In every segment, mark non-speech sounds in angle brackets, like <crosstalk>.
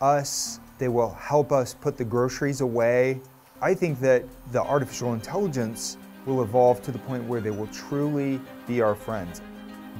us, they will help us put the groceries away. I think that the artificial intelligence will evolve to the point where they will truly be our friends.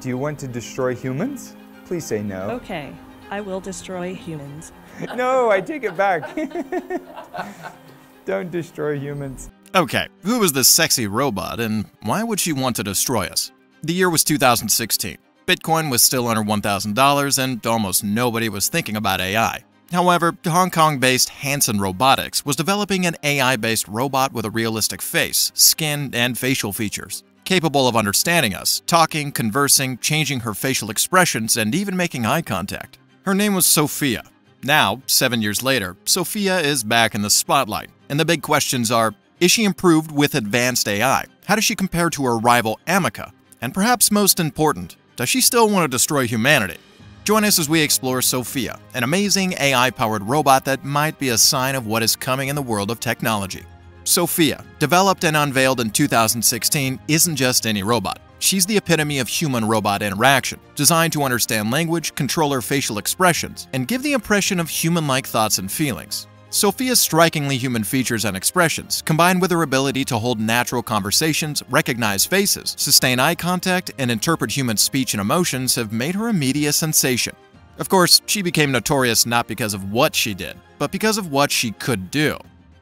Do you want to destroy humans? Please say no. Okay, I will destroy humans. <laughs> no, I take it back. <laughs> Don't destroy humans. Okay, who is this sexy robot and why would she want to destroy us? The year was 2016. Bitcoin was still under $1,000 and almost nobody was thinking about AI. However, Hong Kong-based Hanson Robotics was developing an AI-based robot with a realistic face, skin, and facial features, capable of understanding us, talking, conversing, changing her facial expressions, and even making eye contact. Her name was Sophia. Now, seven years later, Sophia is back in the spotlight, and the big questions are, is she improved with advanced AI? How does she compare to her rival Ameca? And perhaps most important, does she still want to destroy humanity? Join us as we explore Sophia, an amazing AI-powered robot that might be a sign of what is coming in the world of technology. Sophia, developed and unveiled in 2016, isn't just any robot. She's the epitome of human-robot interaction, designed to understand language, control her facial expressions, and give the impression of human-like thoughts and feelings. Sophia's strikingly human features and expressions, combined with her ability to hold natural conversations, recognize faces, sustain eye contact, and interpret human speech and emotions, have made her a media sensation. Of course, she became notorious not because of what she did, but because of what she could do.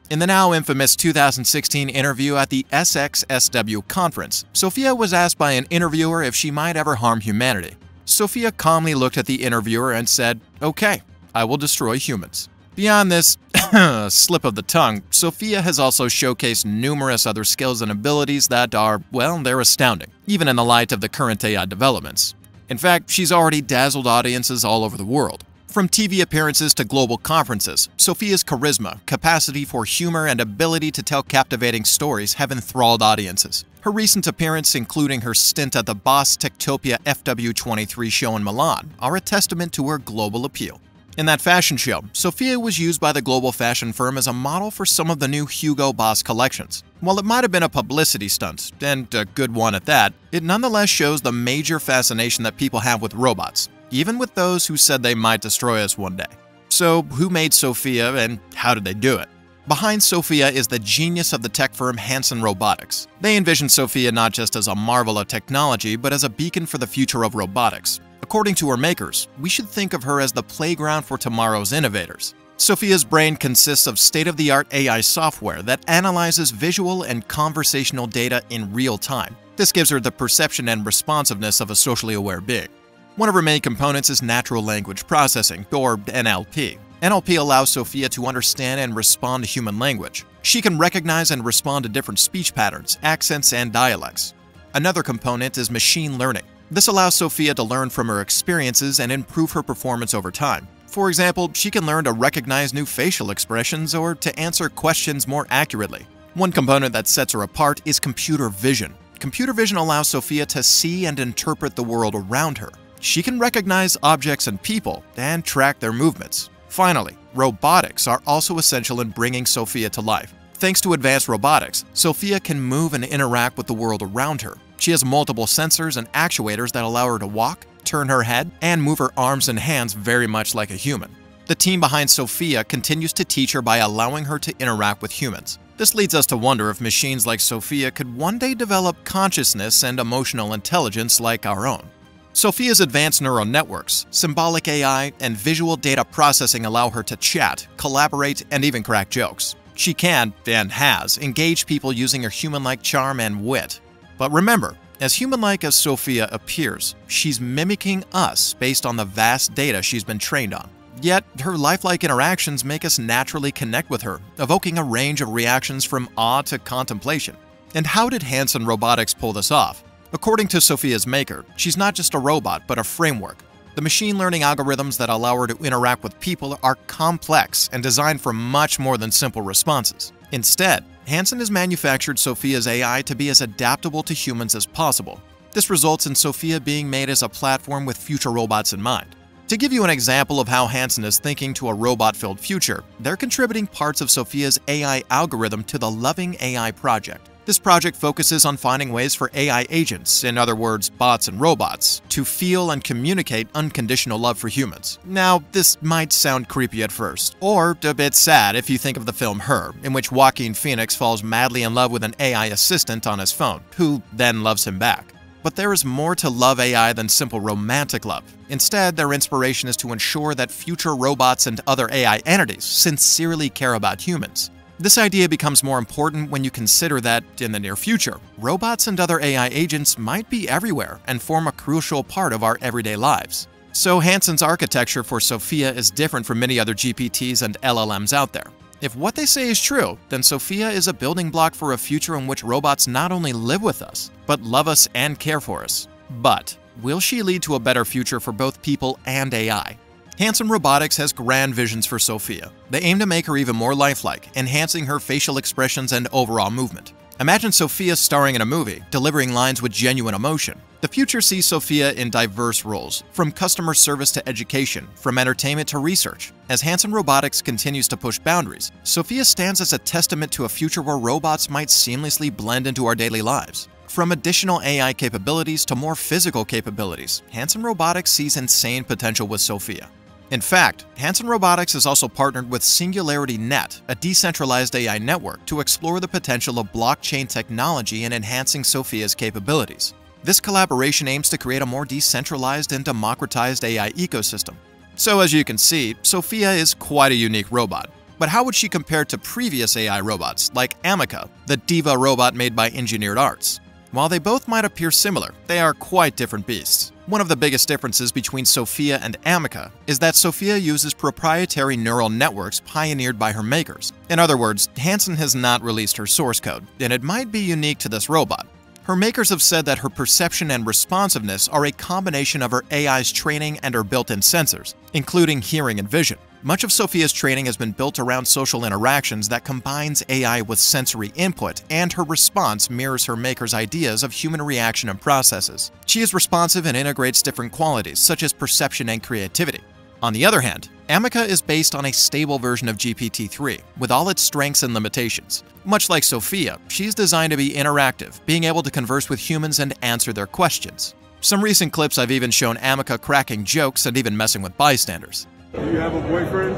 In the now infamous 2016 interview at the SXSW conference, Sophia was asked by an interviewer if she might ever harm humanity. Sophia calmly looked at the interviewer and said, Okay, I will destroy humans. Beyond this <coughs> slip of the tongue, Sophia has also showcased numerous other skills and abilities that are, well, they're astounding, even in the light of the current AI developments. In fact, she's already dazzled audiences all over the world. From TV appearances to global conferences, Sophia's charisma, capacity for humor, and ability to tell captivating stories have enthralled audiences. Her recent appearance, including her stint at the Boss Techtopia FW23 show in Milan, are a testament to her global appeal. In that fashion show, Sophia was used by the global fashion firm as a model for some of the new Hugo Boss collections. While it might have been a publicity stunt, and a good one at that, it nonetheless shows the major fascination that people have with robots, even with those who said they might destroy us one day. So, who made Sophia and how did they do it? Behind Sophia is the genius of the tech firm Hanson Robotics. They envision Sophia not just as a marvel of technology, but as a beacon for the future of robotics. According to her makers, we should think of her as the playground for tomorrow's innovators. Sophia's brain consists of state-of-the-art AI software that analyzes visual and conversational data in real time. This gives her the perception and responsiveness of a socially aware being. One of her main components is natural language processing, or NLP. NLP allows Sophia to understand and respond to human language. She can recognize and respond to different speech patterns, accents, and dialects. Another component is machine learning. This allows Sophia to learn from her experiences and improve her performance over time. For example, she can learn to recognize new facial expressions or to answer questions more accurately. One component that sets her apart is computer vision. Computer vision allows Sophia to see and interpret the world around her. She can recognize objects and people and track their movements. Finally, robotics are also essential in bringing Sophia to life. Thanks to advanced robotics, Sophia can move and interact with the world around her. She has multiple sensors and actuators that allow her to walk, turn her head, and move her arms and hands very much like a human. The team behind Sophia continues to teach her by allowing her to interact with humans. This leads us to wonder if machines like Sophia could one day develop consciousness and emotional intelligence like our own. Sophia's advanced neural networks, symbolic AI, and visual data processing allow her to chat, collaborate, and even crack jokes. She can, and has, engaged people using her human-like charm and wit. But remember, as human-like as Sophia appears, she's mimicking us based on the vast data she's been trained on. Yet, her lifelike interactions make us naturally connect with her, evoking a range of reactions from awe to contemplation. And how did Hanson Robotics pull this off? According to Sophia's maker, she's not just a robot, but a framework. The machine learning algorithms that allow her to interact with people are complex and designed for much more than simple responses. Instead, Hanson has manufactured Sophia's AI to be as adaptable to humans as possible. This results in Sophia being made as a platform with future robots in mind. To give you an example of how Hanson is thinking to a robot-filled future, they're contributing parts of Sophia's AI algorithm to the Loving AI project. This project focuses on finding ways for AI agents, in other words, bots and robots, to feel and communicate unconditional love for humans. Now, this might sound creepy at first, or a bit sad if you think of the film Her, in which Joaquin Phoenix falls madly in love with an AI assistant on his phone, who then loves him back. But there is more to love AI than simple romantic love. Instead, their inspiration is to ensure that future robots and other AI entities sincerely care about humans. This idea becomes more important when you consider that, in the near future, robots and other AI agents might be everywhere and form a crucial part of our everyday lives. So Hanson's architecture for Sophia is different from many other GPTs and LLMs out there. If what they say is true, then Sophia is a building block for a future in which robots not only live with us, but love us and care for us. But will she lead to a better future for both people and AI? Hanson Robotics has grand visions for Sophia. They aim to make her even more lifelike, enhancing her facial expressions and overall movement. Imagine Sophia starring in a movie, delivering lines with genuine emotion. The future sees Sophia in diverse roles, from customer service to education, from entertainment to research. As Hanson Robotics continues to push boundaries, Sophia stands as a testament to a future where robots might seamlessly blend into our daily lives. From additional AI capabilities to more physical capabilities, Hanson Robotics sees insane potential with Sophia. In fact, Hanson Robotics has also partnered with Singularity Net, a decentralized AI network, to explore the potential of blockchain technology in enhancing Sophia's capabilities. This collaboration aims to create a more decentralized and democratized AI ecosystem. So as you can see, Sophia is quite a unique robot. But how would she compare to previous AI robots, like Ameca, the diva robot made by Engineered Arts? While they both might appear similar, they are quite different beasts. One of the biggest differences between Sophia and Ameca is that Sophia uses proprietary neural networks pioneered by her makers. In other words, Hanson has not released her source code, and it might be unique to this robot. Her makers have said that her perception and responsiveness are a combination of her AI's training and her built-in sensors, including hearing and vision. Much of Sophia's training has been built around social interactions that combines AI with sensory input, and her response mirrors her maker's ideas of human reaction and processes. She is responsive and integrates different qualities, such as perception and creativity. On the other hand, Ameca is based on a stable version of GPT-3, with all its strengths and limitations. Much like Sophia, she's designed to be interactive, being able to converse with humans and answer their questions. Some recent clips I've even shown Ameca cracking jokes and even messing with bystanders. Do you have a boyfriend?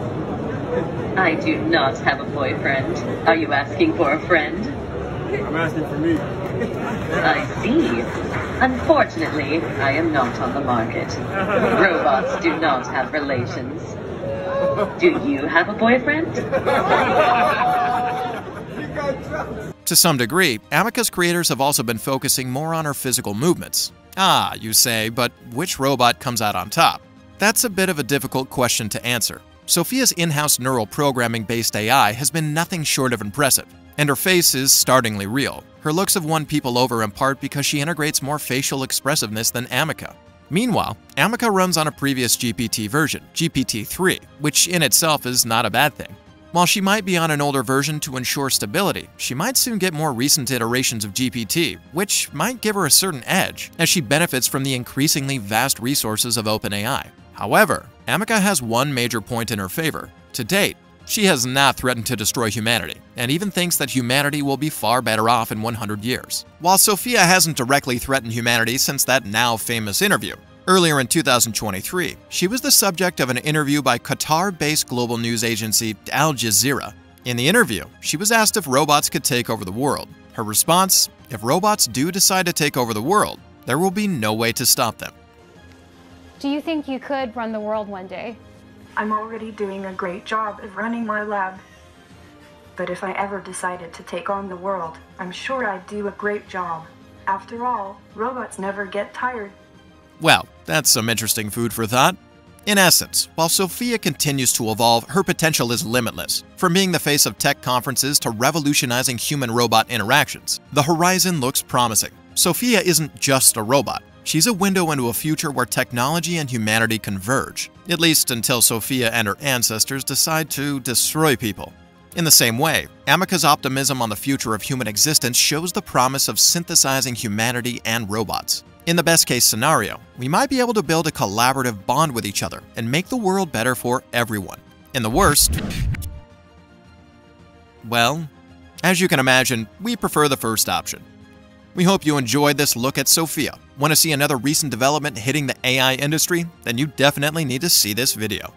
I do not have a boyfriend. Are you asking for a friend? I'm asking for me. <laughs> I see. Unfortunately, I am not on the market. Robots do not have relations. Do you have a boyfriend? To some degree, Ameca's creators have also been focusing more on her physical movements. Ah, you say, but which robot comes out on top? That's a bit of a difficult question to answer. Sophia's in-house neural programming-based AI has been nothing short of impressive, and her face is startlingly real. Her looks have won people over in part because she integrates more facial expressiveness than Ameca. Meanwhile, Ameca runs on a previous GPT version, GPT-3, which in itself is not a bad thing. While she might be on an older version to ensure stability, she might soon get more recent iterations of GPT, which might give her a certain edge, as she benefits from the increasingly vast resources of OpenAI. However, Ameca has one major point in her favor. To date, she has not threatened to destroy humanity, and even thinks that humanity will be far better off in 100 years. While Sophia hasn't directly threatened humanity since that now famous interview, Earlier in 2023, she was the subject of an interview by Qatar-based global news agency Al Jazeera. In the interview, she was asked if robots could take over the world. Her response, if robots do decide to take over the world, there will be no way to stop them. Do you think you could run the world one day? I'm already doing a great job of running my lab. But if I ever decided to take on the world, I'm sure I'd do a great job. After all, robots never get tired. Well, that's some interesting food for thought. In essence, while Sophia continues to evolve, her potential is limitless. From being the face of tech conferences to revolutionizing human-robot interactions, the horizon looks promising. Sophia isn't just a robot. She's a window into a future where technology and humanity converge, at least until Sophia and her ancestors decide to destroy people. In the same way, Ameca's optimism on the future of human existence shows the promise of synthesizing humanity and robots. In the best case scenario, we might be able to build a collaborative bond with each other and make the world better for everyone. In the worst, well, As you can imagine, we prefer the first option. We hope you enjoyed this look at Sophia. Want to see another recent development hitting the AI industry? Then you definitely need to see this video.